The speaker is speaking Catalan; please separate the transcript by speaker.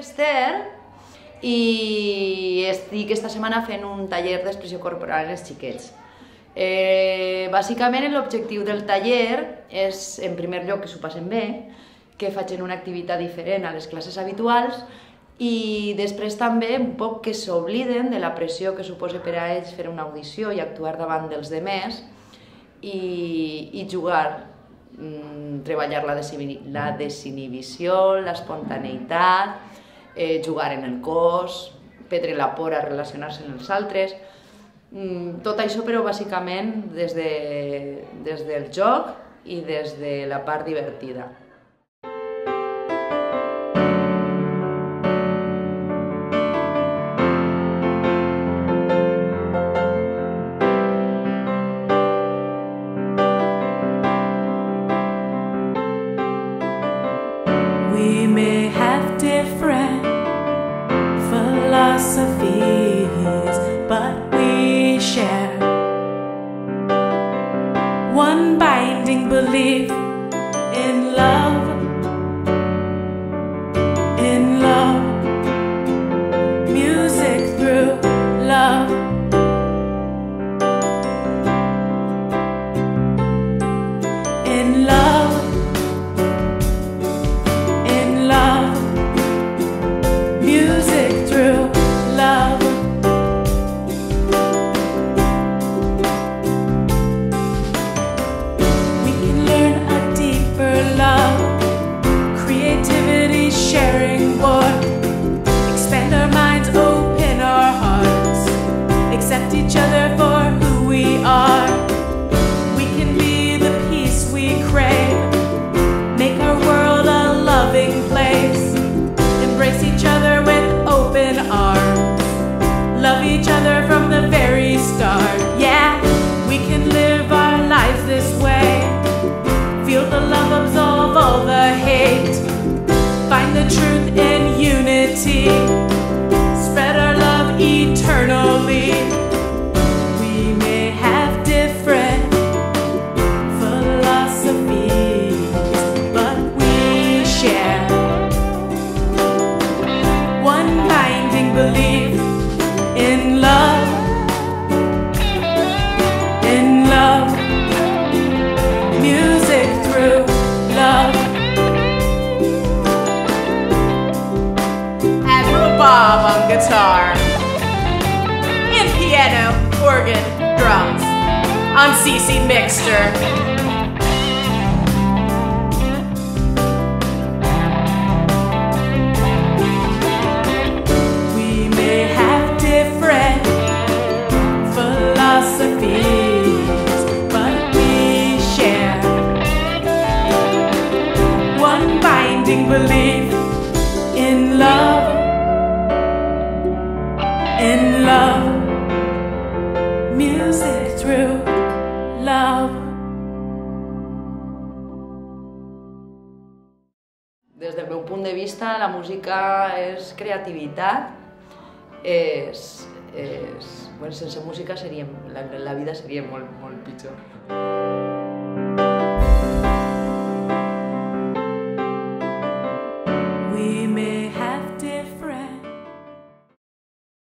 Speaker 1: Esther i estic esta setmana fent un taller d'expressió corporal als xiquets. Eh, bàsicament l'objectiu del taller és, en primer lloc, que s'ho passen bé, que facin una activitat diferent a les classes habituals i després també un poc que s'obliden de la pressió que suposa per a ells fer una audició i actuar davant dels demés i, i jugar, mm, treballar la, la desinhibició, l'espontaneïtat, eh, jugar en el cos, perdre la por a relacionar-se amb els altres, mm, tot això però bàsicament des, de, des del joc i des de la part divertida.
Speaker 2: We may have different nossa vida. Belief in love. In love, music through love. Admiral Bob on guitar, and piano, organ, drums. I'm CC Mixter. Share one binding belief in love. In love, music love.
Speaker 1: Des del meu punt de vista, la música és creativitat, és... és bueno, sense música la, la vida seria molt, molt pitjor.